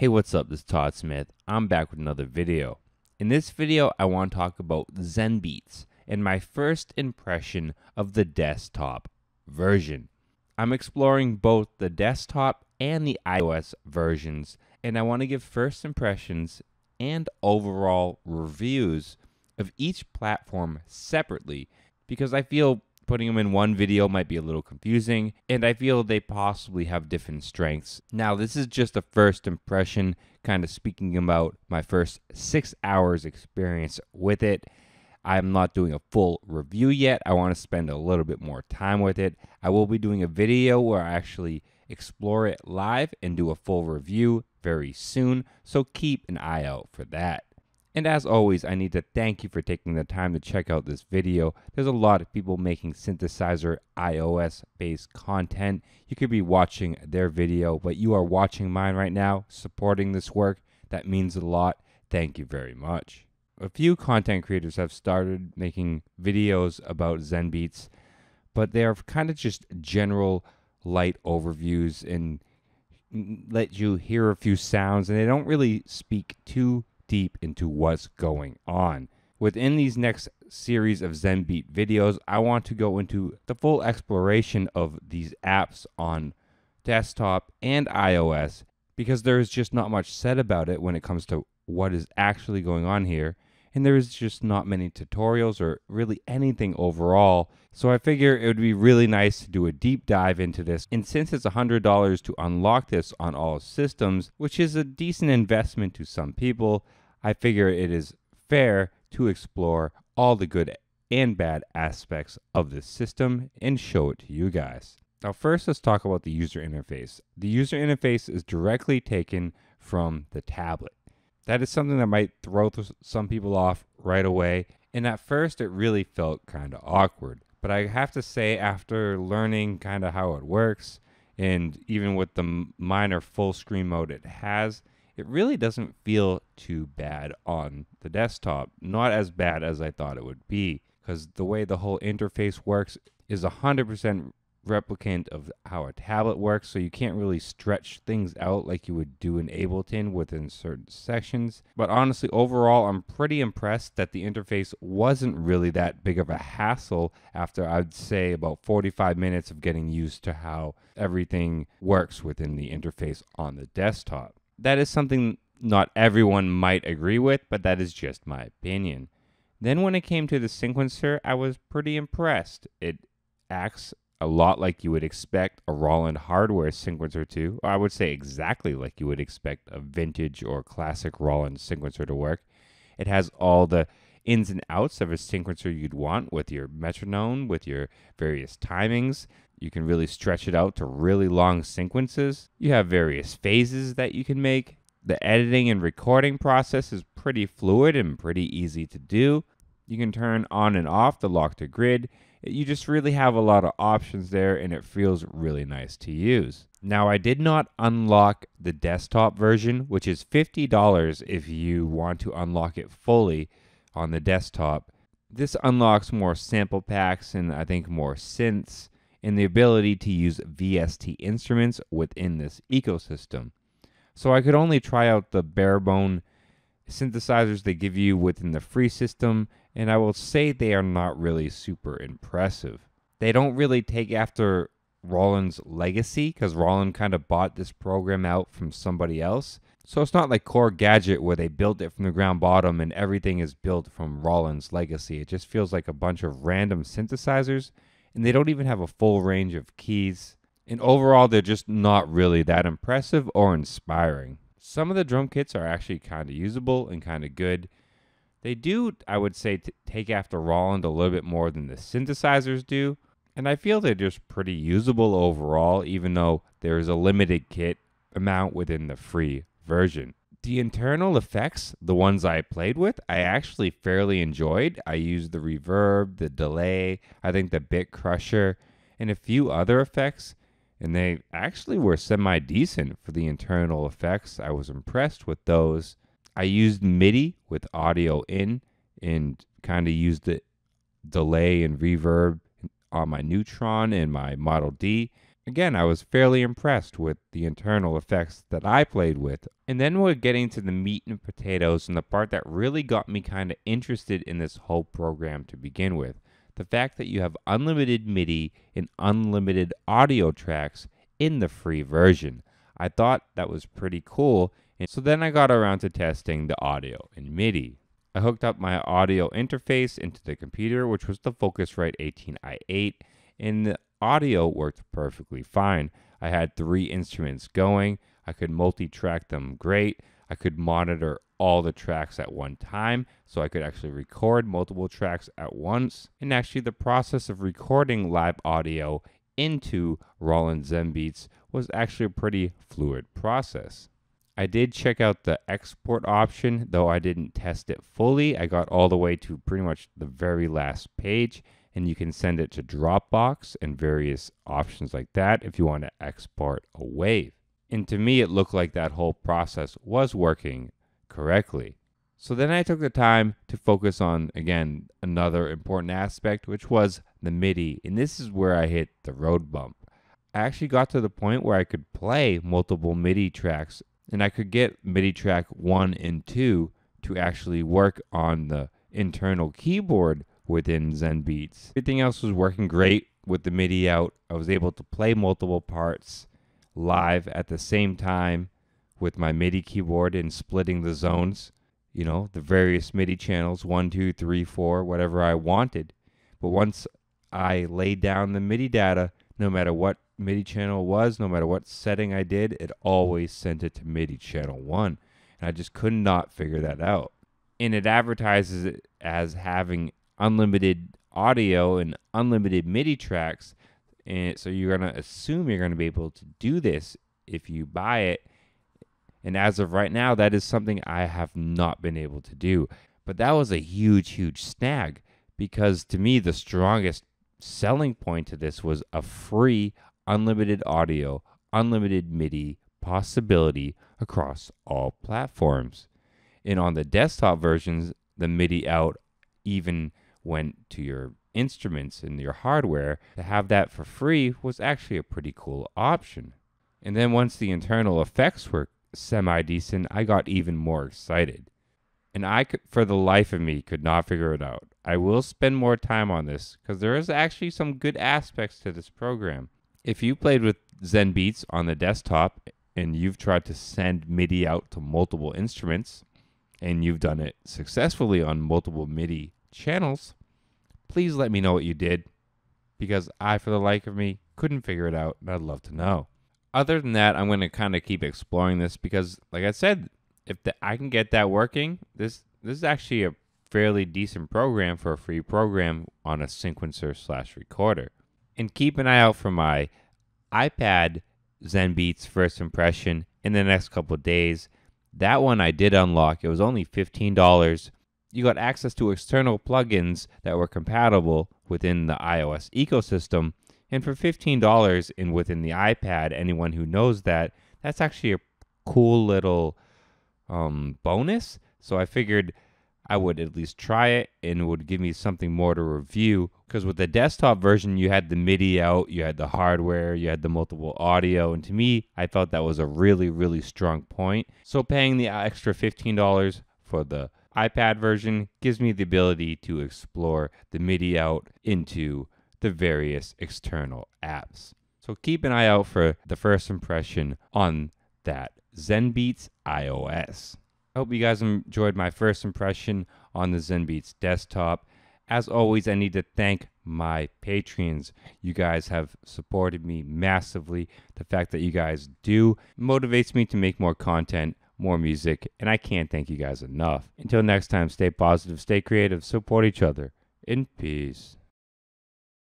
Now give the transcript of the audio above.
Hey, what's up? This is Todd Smith. I'm back with another video. In this video, I want to talk about ZenBeats and my first impression of the desktop version. I'm exploring both the desktop and the iOS versions, and I want to give first impressions and overall reviews of each platform separately because I feel putting them in one video might be a little confusing, and I feel they possibly have different strengths. Now, this is just a first impression, kind of speaking about my first six hours experience with it. I'm not doing a full review yet. I want to spend a little bit more time with it. I will be doing a video where I actually explore it live and do a full review very soon, so keep an eye out for that. And as always, I need to thank you for taking the time to check out this video. There's a lot of people making synthesizer iOS based content. You could be watching their video, but you are watching mine right now, supporting this work. That means a lot. Thank you very much. A few content creators have started making videos about ZenBeats, but they're kind of just general light overviews and let you hear a few sounds, and they don't really speak too deep into what's going on. Within these next series of ZenBeat videos, I want to go into the full exploration of these apps on desktop and iOS because there is just not much said about it when it comes to what is actually going on here. And there is just not many tutorials or really anything overall. So I figure it would be really nice to do a deep dive into this. And since it's $100 to unlock this on all systems, which is a decent investment to some people, I figure it is fair to explore all the good and bad aspects of this system and show it to you guys. Now, first, let's talk about the user interface. The user interface is directly taken from the tablet. That is something that might throw some people off right away. And at first, it really felt kind of awkward. But I have to say, after learning kind of how it works, and even with the minor full screen mode it has, it really doesn't feel too bad on the desktop. Not as bad as I thought it would be, because the way the whole interface works is 100% replicant of how a tablet works, so you can't really stretch things out like you would do in Ableton within certain sections. But honestly, overall, I'm pretty impressed that the interface wasn't really that big of a hassle after I'd say about 45 minutes of getting used to how everything works within the interface on the desktop that is something not everyone might agree with, but that is just my opinion. Then, when it came to the sequencer, I was pretty impressed. It acts a lot like you would expect a Roland hardware sequencer to. I would say exactly like you would expect a vintage or classic Roland sequencer to work. It has all the ins and outs of a sequencer you'd want with your metronome, with your various timings. You can really stretch it out to really long sequences. You have various phases that you can make. The editing and recording process is pretty fluid and pretty easy to do. You can turn on and off the lock to grid. You just really have a lot of options there and it feels really nice to use. Now, I did not unlock the desktop version, which is $50 if you want to unlock it fully on the desktop. This unlocks more sample packs and I think more synths and the ability to use VST instruments within this ecosystem. So I could only try out the bare bone synthesizers they give you within the free system, and I will say they are not really super impressive. They don't really take after Roland's legacy because Roland kind of bought this program out from somebody else. So it's not like Korg Gadget where they built it from the ground bottom and everything is built from Roland's legacy. It just feels like a bunch of random synthesizers and they don't even have a full range of keys. And overall, they're just not really that impressive or inspiring. Some of the drum kits are actually kind of usable and kind of good. They do, I would say, t- take after Roland a little bit more than the synthesizers do. And I feel they're just pretty usable overall, even though there is a limited kit amount within the free version the internal effects, the ones I played with, I actually fairly enjoyed. I used the reverb, the delay, I think the bit crusher, and a few other effects, and they actually were semi decent for the internal effects. I was impressed with those. I used MIDI with audio in and kind of used the delay and reverb on my Neutron and my Model D Again, I was fairly impressed with the internal effects that I played with. And then we're getting to the meat and potatoes and the part that really got me kind of interested in this whole program to begin with. The fact that you have unlimited MIDI and unlimited audio tracks in the free version. I thought that was pretty cool. And so then I got around to testing the audio in MIDI. I hooked up my audio interface into the computer, which was the Focusrite 18i8, and audio worked perfectly fine. I had three instruments going. I could multi track them great. I could monitor all the tracks at one time, so I could actually record multiple tracks at once. And actually, the process of recording live audio into Roland Zenbeats was actually a pretty fluid process. I did check out the export option, though I didn't test it fully. I got all the way to pretty much the very last page, and you can send it to Dropbox and various options like that if you want to export a wave. And to me, it looked like that whole process was working correctly. So then I took the time to focus on, again, another important aspect, which was the MIDI. And this is where I hit the road bump. I actually got to the point where I could play multiple MIDI tracks and I could get MIDI track one and two to actually work on the internal keyboard within Zenbeats. Everything else was working great with the MIDI out. I was able to play multiple parts live at the same time with my MIDI keyboard and splitting the zones, you know, the various MIDI channels one, two, three, four, whatever I wanted. But once I laid down the MIDI data, no matter what MIDI channel was, no matter what setting I did, it always sent it to MIDI channel one. And I just could not figure that out. And it advertises it as having unlimited audio and unlimited MIDI tracks. And so you're going to assume you're going to be able to do this if you buy it. And as of right now, that is something I have not been able to do. But that was a huge, huge snag because to me, the strongest selling point to this was a free unlimited audio, unlimited MIDI possibility across all platforms. And on the desktop versions, the MIDI out even went to your instruments and your hardware. To have that for free was actually a pretty cool option. And then once the internal effects were semi decent, I got even more excited. And I could, for the life of me, could not figure it out. I will spend more time on this because there is actually some good aspects to this program if you played with Zen Beats on the desktop and you've tried to send MIDI out to multiple instruments and you've done it successfully on multiple MIDI channels, please let me know what you did because I, for the like of me, couldn't figure it out and I'd love to know. Other than that, I'm going to kind of keep exploring this because, like I said, if the, I can get that working, this this is actually a fairly decent program for a free program on a sequencer slash recorder and keep an eye out for my iPad Zenbeats first impression in the next couple days. That one I did unlock. It was only $15. You got access to external plugins that were compatible within the iOS ecosystem. And for $15 in within the iPad, anyone who knows that, that's actually a cool little um, bonus. So I figured I would at least try it and it would give me something more to review. Because with the desktop version, you had the MIDI out, you had the hardware, you had the multiple audio. And to me, I felt that was a really, really strong point. So paying the extra $15 for the iPad version gives me the ability to explore the MIDI out into the various external apps. So keep an eye out for the first impression on that Zenbeats iOS. I hope you guys enjoyed my first impression on the Zenbeats desktop. As always, I need to thank my Patreons. You guys have supported me massively. The fact that you guys do motivates me to make more content, more music, and I can't thank you guys enough. Until next time, stay positive, stay creative, support each other. In peace.